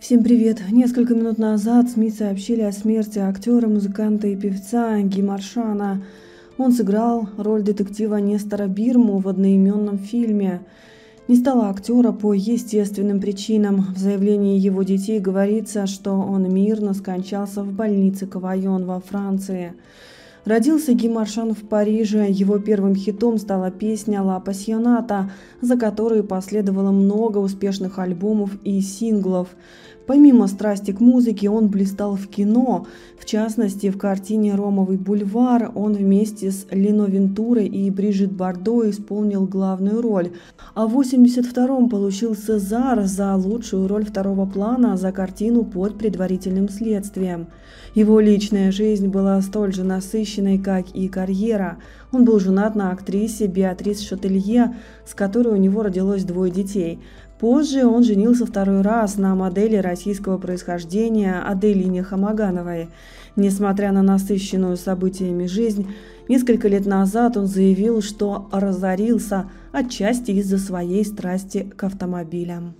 Всем привет! Несколько минут назад СМИ сообщили о смерти актера, музыканта и певца Ги Маршана. Он сыграл роль детектива Нестора Бирму в одноименном фильме. Не стало актера по естественным причинам. В заявлении его детей говорится, что он мирно скончался в больнице Кавайон во Франции. Родился Ги Маршан в Париже. Его первым хитом стала песня «Ла Пассионата», за которой последовало много успешных альбомов и синглов. Помимо страсти к музыке, он блистал в кино. В частности, в картине «Ромовый бульвар» он вместе с Лино Вентурой и Брижит Бардо исполнил главную роль. А в 1982-м получил Сезар за лучшую роль второго плана за картину «Под предварительным следствием». Его личная жизнь была столь же насыщенной, как и карьера. Он был женат на актрисе Беатрис Шателье, с которой у него родилось двое детей. Позже он женился второй раз на модели российского происхождения Аделине Хамагановой. Несмотря на насыщенную событиями жизнь, несколько лет назад он заявил, что разорился отчасти из-за своей страсти к автомобилям.